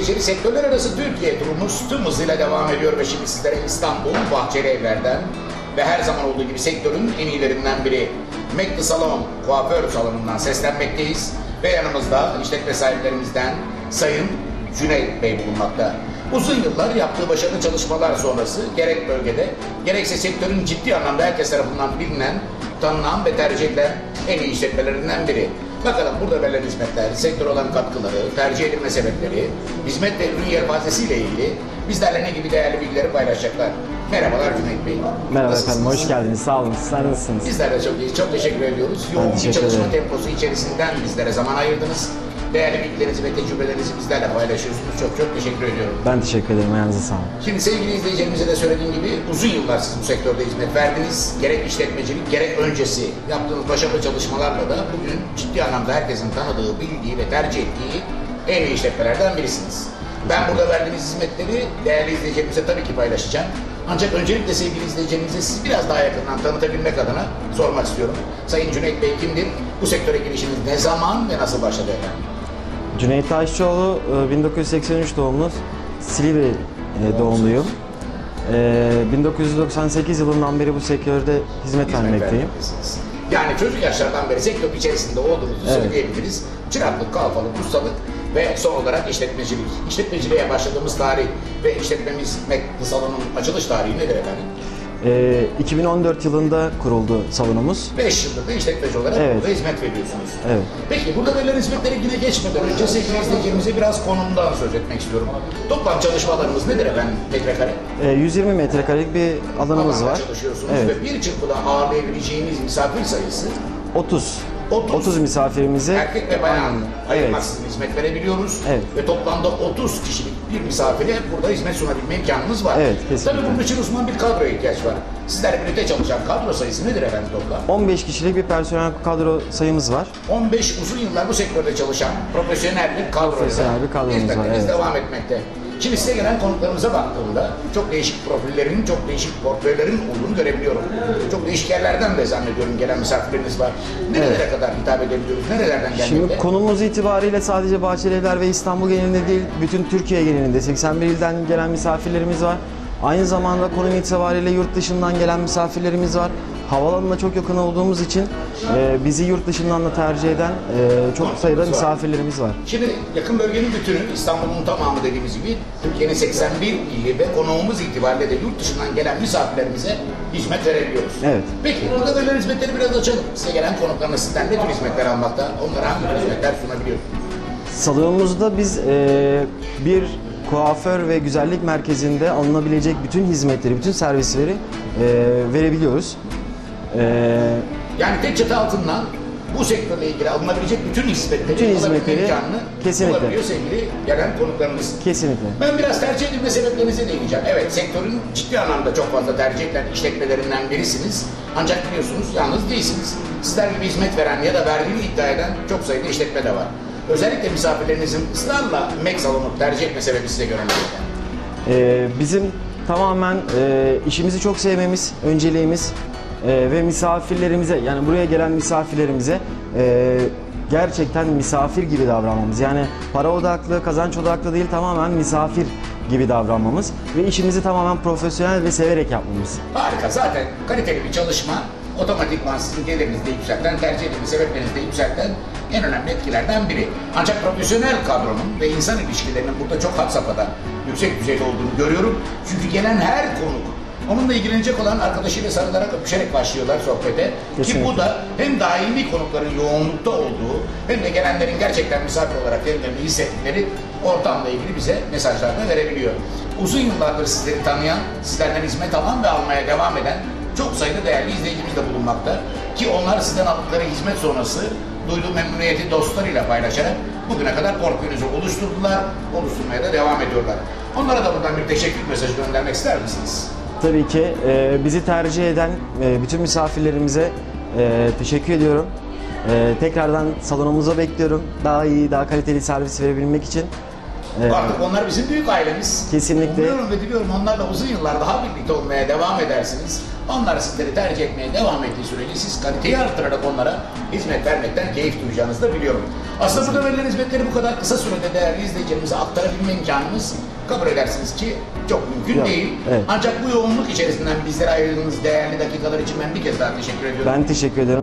sektörler arası Türkiye turumuz tüm hızıyla devam ediyor ve şimdi sizlere İstanbul Bahçeli Evler'den ve her zaman olduğu gibi sektörün en iyilerinden biri Mekli Salon kuaför salonundan seslenmekteyiz ve yanımızda işletme sahiplerimizden Sayın Cüneyt Bey bulunmakta. Uzun yıllar yaptığı başarılı çalışmalar sonrası gerek bölgede gerekse sektörün ciddi anlamda herkes tarafından bilinen, tanınan ve tercih edilen en iyi işletmelerinden biri. Bakalım burada verilen hizmetler, sektör olan katkıları, tercih edilme sebepleri, hizmet ve ürün yelpazesiyle ilgili bizlerle ne gibi değerli bilgileri paylaşacaklar. Merhabalar Cüneyt Bey. Merhaba Nasılsınız? efendim, hoş geldiniz. Sağ olun. Sizler nasılsınız? Bizler de çok iyiyiz. Çok teşekkür ediyoruz. Yoğun bir çalışma temposu içerisinden bizlere zaman ayırdınız. Değerli bilgilerinizi ve tecrübelerinizi bizlerle paylaşıyorsunuz. Çok çok teşekkür ediyorum. Ben teşekkür ederim. Ayağınıza sağlık. Şimdi sevgili izleyicilerimize de söylediğim gibi uzun yıllar siz bu sektörde hizmet verdiniz. Gerek işletmecilik gerek öncesi yaptığınız başarılı çalışmalarla da bugün ciddi anlamda herkesin tanıdığı, bildiği ve tercih ettiği en iyi işletmelerden birisiniz. Ben burada verdiğiniz hizmetleri değerli izleyicilerimize tabii ki paylaşacağım. Ancak öncelikle sevgili izleyicilerimize sizi biraz daha yakından tanıtabilmek adına sormak istiyorum. Sayın Cüneyt Bey kimdir? Bu sektöre girişiniz ne zaman ve nasıl başladı efendim? Cüneyt Taşçıoğlu e, 1983 doğumlu. Silivri e, doğumluyum. E, 1998 yılından beri bu sektörde hizmet vermekteyim. Yani çocuk yaşlardan beri sektör içerisinde olduğunuzu Evet. söyleyebiliriz. Çıraklık, kalfalık, ustalık ve son olarak işletmecilik. İşletmeciliğe başladığımız tarih ve işletmemiz Salon'un açılış tarihi nedir efendim? E, 2014 yılında kuruldu salonumuz. 5 yıldır da işletmeci olarak Evet. burada hizmet veriyorsunuz. Evet. Peki burada verilen hizmetlere yine geçmeden önce sevgili izleyicilerimize biraz konumdan söz etmek istiyorum. Toplam çalışmalarımız nedir efendim metrekare? E, 120 metrekarelik bir alanımız Alanda var. çalışıyorsunuz Evet. ve bir çırpıda ağırlayabileceğiniz misafir sayısı 30. 30. 30 misafirimizi erkek ve bayan ayırmaksızın hizmet verebiliyoruz. Evet. Ve toplamda 30 kişilik bir misafire burada hizmet sunabilme imkanımız var. Evet, kesinlikle. Tabii bunun için uzman bir kadroya ihtiyaç var. Sizler birlikte çalışan kadro sayısı nedir efendim toplam? 15 kişilik bir personel kadro sayımız var. 15 uzun yıllar bu sektörde çalışan profesyonel bir kadroyla Profesyonel bir kadromuz var, evet. devam etmekte. Şimdi size gelen konuklarımıza baktığımda çok değişik profillerin, çok değişik portföylerin olduğunu görebiliyorum. Çok değişik yerlerden de zannediyorum gelen misafirleriniz var. Nerelere kadar hitap edebiliyoruz? Nerelerden gelmekte? Şimdi konumuz itibariyle sadece Bahçelievler ve İstanbul genelinde değil, bütün Türkiye genelinde 81 ilden gelen misafirlerimiz var. Aynı zamanda konum itibariyle yurt dışından gelen misafirlerimiz var. Havalanına çok yakın olduğumuz için e, bizi yurt dışından da tercih eden e, çok sayıda misafirlerimiz var. Şimdi yakın bölgenin bütünü İstanbul'un tamamı dediğimiz gibi Türkiye'nin 81 ili ve konuğumuz itibariyle de yurt dışından gelen misafirlerimize hizmet verebiliyoruz. Evet. Peki burada verilen hizmetleri biraz açalım. Size gelen konuklarına sizden ne tür hizmetler almakta? Onlara hangi hizmetler sunabiliyoruz? Salonumuzda biz e, bir kuaför ve güzellik merkezinde alınabilecek bütün hizmetleri, bütün servisleri e, verebiliyoruz. E, Yani tek çatı altından bu sektörle ilgili alınabilecek bütün hizmetleri, Bütün alabilme hizmetleri imkanını kesinlikle. bulabiliyor sevgili gelen konuklarımız. kesinlikle. Ben biraz tercih edilme sebeplerinize değineceğim. Evet sektörün ciddi anlamda çok fazla tercih edilen işletmelerinden birisiniz. Ancak biliyorsunuz yalnız değilsiniz. Sizler gibi hizmet veren ya da verdiğini iddia eden çok sayıda işletme de var. Özellikle misafirlerinizin ısrarla Mac salonu tercih etme sebebi size göre? Ee, bizim tamamen e, işimizi çok sevmemiz, önceliğimiz e, ve misafirlerimize yani buraya gelen misafirlerimize e, gerçekten misafir gibi davranmamız. Yani para odaklı, kazanç odaklı değil tamamen misafir gibi davranmamız ve işimizi tamamen profesyonel ve severek yapmamız. Harika. Zaten kaliteli bir çalışma otomatikman sizin gelirinizi de yükselten, tercih edilme sebeplerinizi de yükselten en önemli etkilerden biri. Ancak profesyonel kadronun ve insan ilişkilerinin burada çok had safhada yüksek düzeyde olduğunu görüyorum. Çünkü gelen her konuk onunla ilgilenecek olan arkadaşıyla sarılarak öpüşerek başlıyorlar sohbete. Ki Kesinlikle. bu da hem daimi konukların yoğunlukta olduğu hem de gelenlerin gerçekten misafir olarak kendilerini hissettikleri ortamla ilgili bize mesajlar da verebiliyor. Uzun yıllardır sizleri tanıyan, sizlerden hizmet alan ve almaya devam eden çok sayıda değerli izleyicimiz de bulunmakta. Ki onlar sizden aldıkları hizmet sonrası duyduğu memnuniyeti dostlarıyla paylaşarak bugüne kadar portföyünüzü oluşturdular, oluşturmaya da devam ediyorlar. Onlara da buradan bir teşekkür mesajı göndermek ister misiniz? Tabii ki e, bizi tercih eden e, bütün misafirlerimize e, teşekkür ediyorum. E, tekrardan salonumuza bekliyorum. Daha iyi, daha kaliteli servis verebilmek için. Evet. Artık onlar bizim büyük ailemiz. Kesinlikle. Umuyorum ve diliyorum onlarla uzun yıllar daha birlikte olmaya devam edersiniz. Onlar sizleri tercih etmeye devam ettiği sürece siz kaliteyi arttırarak onlara hizmet vermekten keyif duyacağınızı da biliyorum. Aslında burada verilen hizmetleri bu kadar kısa sürede değerli izleyicilerimize aktarabilme imkanımız kabul edersiniz ki çok mümkün Yok, değil. evet. Ancak bu yoğunluk içerisinden bizlere ayırdığınız değerli dakikalar için ben bir kez daha teşekkür ediyorum. Ben teşekkür ederim.